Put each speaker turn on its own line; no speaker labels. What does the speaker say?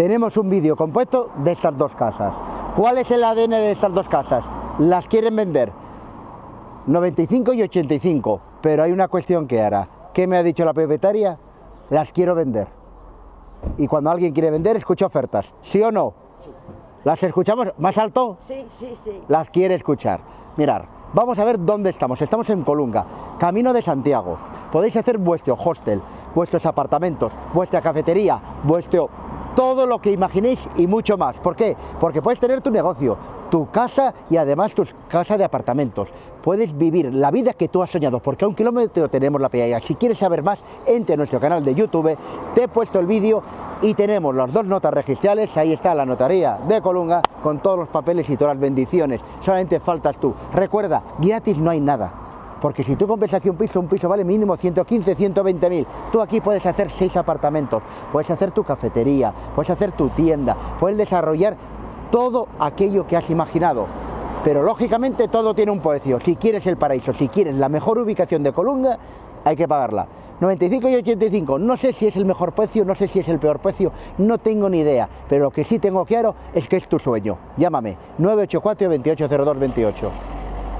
tenemos un vídeo compuesto de estas dos casas. ¿Cuál es el ADN de estas dos casas? Las quieren vender 95 y 85, pero hay una cuestión que hará. ¿Qué me ha dicho la propietaria? Las quiero vender. Y cuando alguien quiere vender, escucha ofertas. ¿Sí o no? ¿Las escuchamos más alto?
Sí, sí, sí.
Las quiere escuchar. Mirar, vamos a ver dónde estamos. Estamos en Colunga, Camino de Santiago. Podéis hacer vuestro hostel, vuestros apartamentos, vuestra cafetería, vuestro todo lo que imaginéis y mucho más. ¿Por qué? Porque puedes tener tu negocio, tu casa y además tu casa de apartamentos. Puedes vivir la vida que tú has soñado, porque a un kilómetro tenemos la playa. Si quieres saber más, entre a nuestro canal de YouTube, te he puesto el vídeo y tenemos las dos notas registrales, ahí está la notaría de Colunga con todos los papeles y todas las bendiciones. Solamente faltas tú. Recuerda, gratis no hay nada. Porque si tú compras aquí un piso, un piso vale mínimo 115, 120 mil. Tú aquí puedes hacer seis apartamentos, puedes hacer tu cafetería, puedes hacer tu tienda, puedes desarrollar todo aquello que has imaginado. Pero lógicamente todo tiene un precio. Si quieres el paraíso, si quieres la mejor ubicación de Colunga, hay que pagarla. 95 y 85, no sé si es el mejor precio, no sé si es el peor precio, no tengo ni idea, pero lo que sí tengo claro es que es tu sueño. Llámame 984 280228.